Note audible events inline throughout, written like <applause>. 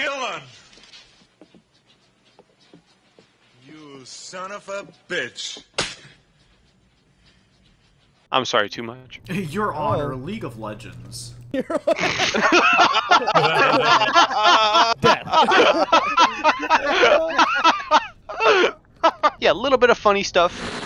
Dylan! You son of a bitch. I'm sorry, too much. <laughs> Your oh. Honor, League of Legends. <laughs> <laughs> yeah, a little bit of funny stuff.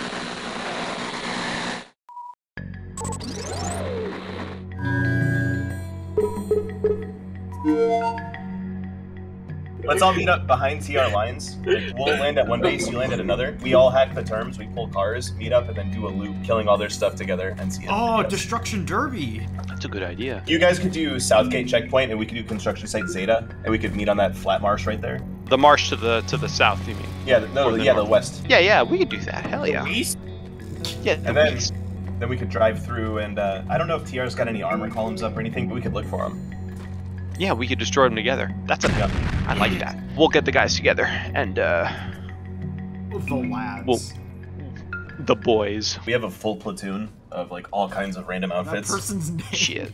Let's all meet up behind TR lines. Like, we'll land at one base, you land at another. We all hack the terms, we pull cars, meet up, and then do a loop, killing all their stuff together and see Oh, Destruction Derby! That's a good idea. You guys could do Southgate checkpoint, and we could do construction site Zeta, and we could meet on that flat marsh right there. The marsh to the to the south, you mean? Yeah, the, no, the yeah, the west. Yeah, yeah, we could do that. Hell yeah. East. Yeah, the And then, east. then we could drive through, and uh, I don't know if TR's got any armor columns up or anything, but we could look for them. Yeah, we could destroy them together. That's a go. I like that. We'll get the guys together and uh The lads. Well, the boys. We have a full platoon of like all kinds of random that outfits. person's name. Shit.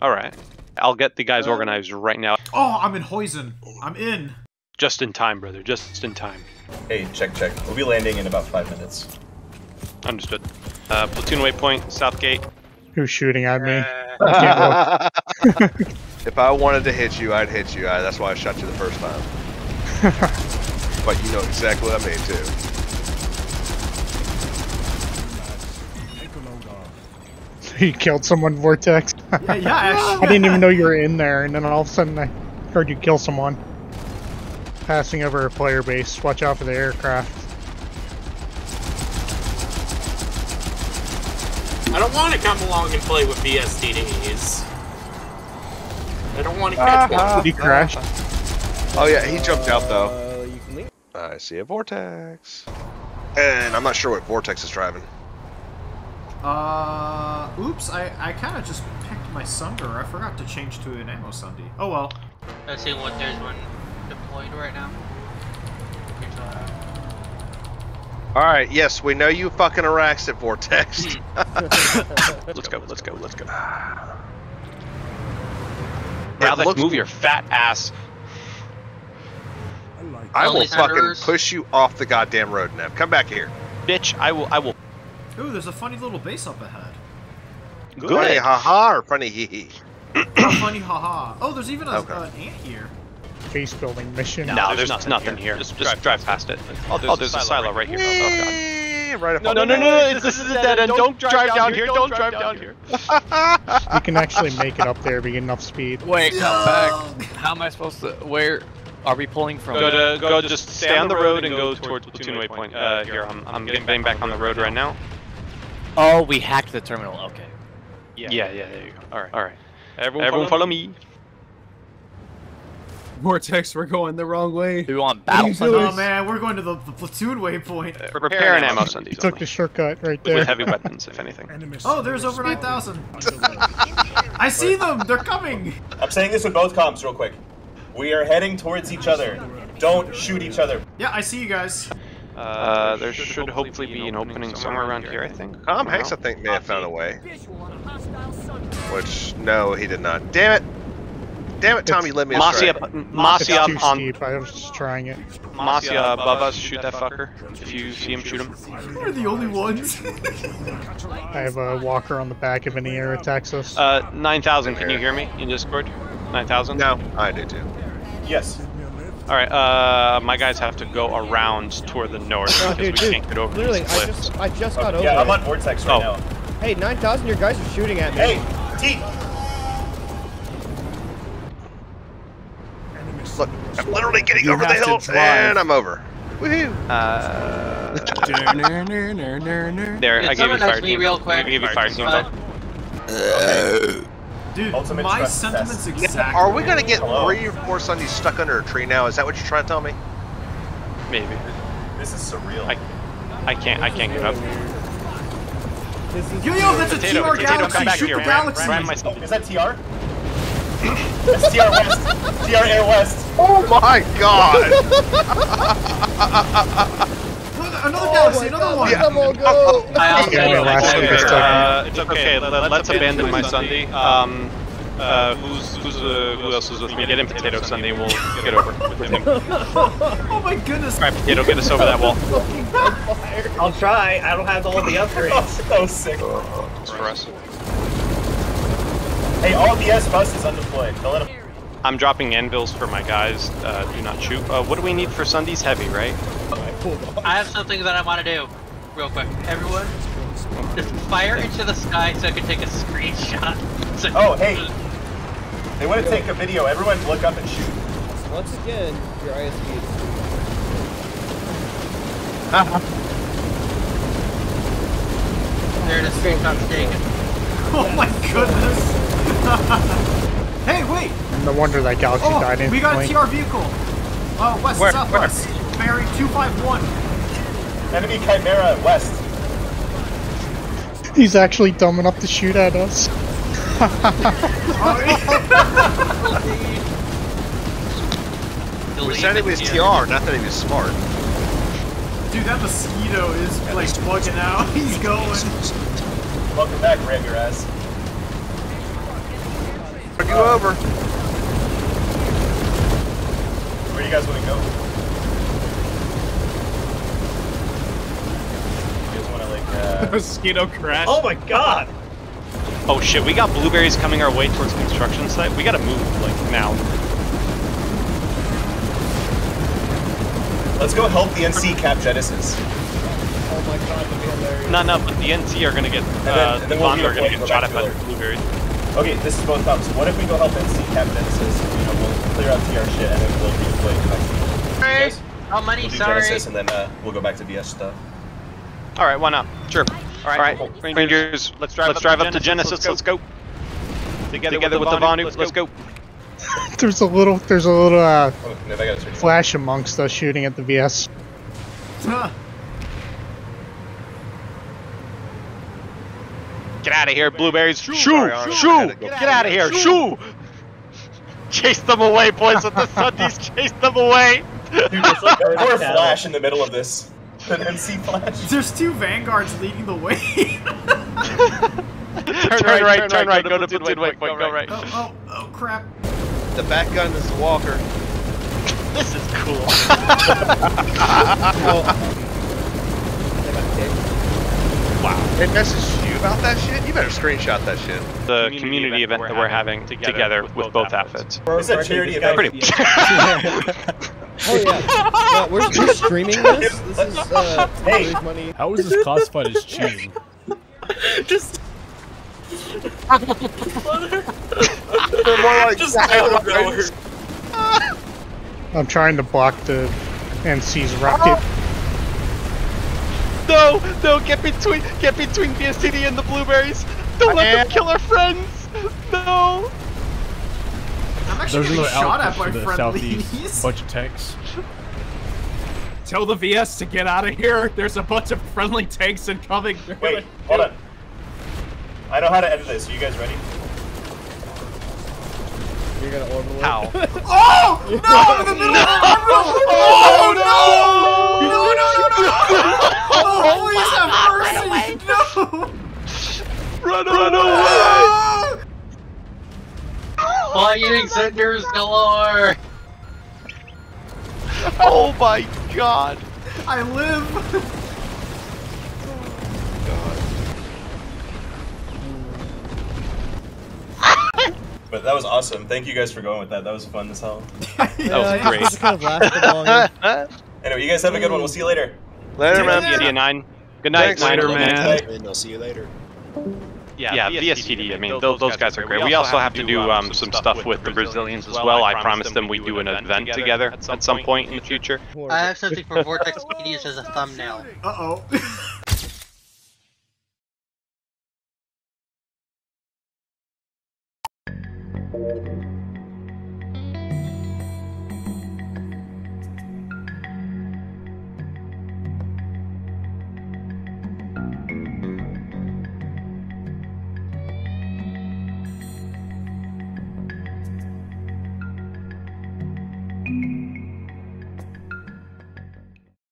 All right. I'll get the guys organized right now. Oh, I'm in Hoisin. I'm in. Just in time, brother. Just in time. Hey, check, check. We'll be landing in about five minutes. Understood. Uh, platoon waypoint, south gate. Who's shooting at me? <laughs> <laughs> if I wanted to hit you, I'd hit you. I, that's why I shot you the first time. <laughs> but you know exactly what I mean too. <laughs> you killed someone, Vortex. Yeah, yeah. <laughs> I didn't even know you were in there, and then all of a sudden I heard you kill someone. Passing over a player base. Watch out for the aircraft. I don't want to come along and play with VSTDs. I don't want to ah, catch one. Did he crash? Oh yeah, he jumped out though. Uh, I see a vortex. And I'm not sure what vortex is driving. Uh, oops, I, I kind of just picked my Sunder. I forgot to change to an ammo Sunday. Oh well. I see what there's one deployed right now. Uh, All right, yes, we know you fucking Arax at vortex. <laughs> <laughs> let's go. Let's go. Let's go. It Now let's looks- move your fat ass. I will fucking push you off the goddamn road, Nev. Come back here. Bitch, I will. I will. Ooh, there's a funny little base up ahead. Funny haha or funny hee hee? oh, funny, haha. Oh, there's even a, Okay. uh, an ant here. Base building mission. No, there's, nothing, here. Just, just drive, past it. Oh, there's, a silo right here. Oh, Eh, Right up No, on no, the- no, no, no, this is a dead end. Don't drive down here. Don't drive down here. You can actually make it up there, be enough speed. <laughs> Wait, come back. How am I supposed to? Where are we pulling from? Go to go. Just stay on the road and go towards platoon waypoint. Uh, here, I'm, I'm getting getting back on the road right now. Oh, we hacked the terminal. Okay. Yeah, yeah, yeah. There you go. All right, all right. Everyone, follow me. Vortex, we're going the wrong way. Do we want battle Oh man, we're going to the, the platoon waypoint. Repair and ammo Sundays. You took the shortcut right there. With heavy weapons, if anything. Oh, there's over 9,000. <laughs> I see them. They're coming. I'm saying this with both comms real quick. We are heading towards each other. Don't shoot each other. Yeah, I see you guys. Uh, there should hopefully be an opening somewhere around here, I think. Tom Hanks, I think, may have found a way. Which, no, he did not. Damn it! Damn it, Tommy, let me Mossy astray. up, Mossy up too on steep. I was just trying it. Mossy above us. Shoot that fucker. If you see him, shoot him. We're the only ones. I have a walker on the back of any air attacks us. Uh, 9,000. Can you hear me in Discord? 9,000. No, I do too. Yes. All right. Uh, my guys have to go around toward the north Oh, because dude, we dude, can't get over literally, these I just, I just got Okay, over yeah, I'm it. on Vortex right Oh. now. Hey, 9,000, your guys are shooting at me. Hey, T! I'm literally getting You over the hill, and I'm over. Woohoo! Uh, <laughs> There, there, Yeah, I gave you fire asked me team. real I gave you fire team. Uh, Dude, Ultimate my sentiments test. exactly. Are we gonna get Hello. three or four Sundays stuck under a tree now? Is that what you're trying to tell me? Maybe. This is surreal. I, I can't. I can't get up. This is Yo, yo, that's a Potato, TR potato, come Galaxy. back Shoot here. the Galaxy. ram my- is that TR? That's TR West. TR Air West. Oh my god! <laughs> Another Galaxy, another one. Come on, go! I also Yeah, Okay, last okay, week it's uh, it's okay. Let, let's abandon my Sunday. Um, Uh, who's who's uh, who else is with me? Get in Potato Sunday. We'll get over with him. <laughs> oh my goodness! All right, Potato, get us over that wall. <laughs> I'll try. I don't have all the upgrades. that was sick. It's for us. Hey, all BS bus is undeployed. Don't. I'm dropping anvils for my guys. Uh, do not shoot. Uh, what do we need for Sunday's heavy, right? I have something that I want to do, real quick. Everyone, just fire into the sky so I can take a screenshot. <laughs> So Oh, hey. They want to take a video. Everyone look up and shoot. Once again, your ISP is There it is. Screenshot's taken. <laughs> Oh my goodness! <laughs> hey, wait! No wonder that galaxy Oh, died in. we got a. TR vehicle. Uh, west, Where? southwest. Bearing 251. Enemy Chimera west. He's actually dumb enough to shoot at us. We said he was TR, not that he was smart. Dude, that mosquito is like bugging out. <laughs> He's going. Welcome back, ram your ass. Are you over? Where you guys want to go? You guys want to like? Uh... <laughs> Mosquito crash. Oh my god! Oh shit, we got blueberries coming our way towards construction site. We gotta move, like, now. Let's go help the NC cap Genesis. Oh my god, that'd be hilarious. No, no, but the NC are gonna get, then- uh, and the then we'll are gonna get shot at by the blueberries. Okay, this is both up. So what if we go help NC cap Genesis? You know, we'll clear out TR shit and then we'll redeploy and come back to you. Sorry. guys? Oh, money, We'll do sorry. Genesis and then uh, we'll go back to VS stuff. Alright, why not? Sure. Alright, cool. Rangers, let's drive, let's drive up to Genesis, let's go. Together, with the Vanu, let's go. <laughs> There's a little, there's a little uh, Oh, Niv, I gotta switch. flash amongst us shooting at the VS. Get out of here, blueberries. Shoo! Shoo! Sorry, Arnold, I had to go. Get out of here, shoo! Chase them away, boys with the <laughs> Sundays. Chase them away. Dude, it's like <laughs> or flash in the middle of this. <laughs> An NC flash. There's two vanguards leading the way. Turn, right, turn right, go to platoon waypoint, go right. oh, oh, oh, crap. The back gun is walker. This is cool. Wow. They messaged you about that shit? You better screenshot that shit. The community event that we're having together with both outfits. It's a charity event. Pretty <laughs> <laughs> Oh yeah. Uh, we're, <laughs> we're streaming this. This is uh, Hey. money. How is this classified as cheating? Just. They're more like Just go, go. I'm trying to block the NC's rocket. No, no, get between, get between VSTD and the blueberries. Don't let them kill our friends. No. I'm actually Those are getting shot at outputs by for southeast. friendlies. Bunch of tanks. Tell the VS to get out of here. There's a bunch of friendly tanks incoming. They're Wait, gonna- hold on. I know how to edit this. Are you guys ready? You're gonna orbital. it. How? <laughs> <laughs> Oh! No! In the middle of the middle! <laughs> Oh, no! No, no, no, no! Oh, please have mercy! No! Run, run away! Flying cinders galore. <laughs> Oh my god. I live! <laughs> But that was awesome. Thank you guys for going with that. That was fun as hell. <laughs> That Yeah, was great. just kind of. Anyway, you guys have a good one. We'll see you later. Later, Yeah. man. See you nine. Good night, Thanks, Niner later, man. man. I'll see you later. Yeah, yeah VSTD. I mean, those, those guys are great. We also have to do um, some stuff with the Brazilians as well. I promised them we'd do an event together at some point in the future. I have something for Vortex Medias as a thumbnail. Uh-oh.